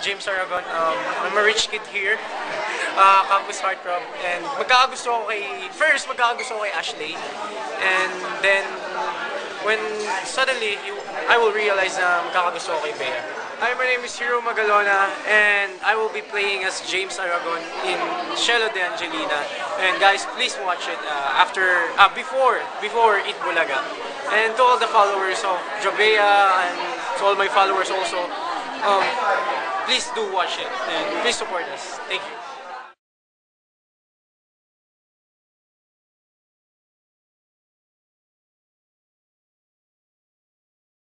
James Aragon. Um, I'm a rich kid here, uh, campus heartthrob. And magkakagusto ako kay, first magkakagusto ako kay Ashley. And then, when suddenly, you, I will realize na magkakagusto ako kay Bea. Hi, my name is Hiro Magalona, and I will be playing as James Aragon in Cielo de Angelina. And guys, please watch it uh, after, uh, before, before Eat Bulaga. And to all the followers of Jobea and to all my followers also, um, please do watch it and please support us. Thank you.